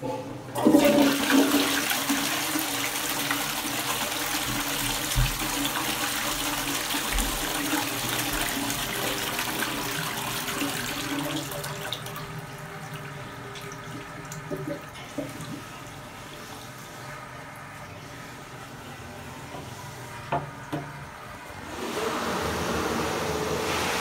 Four.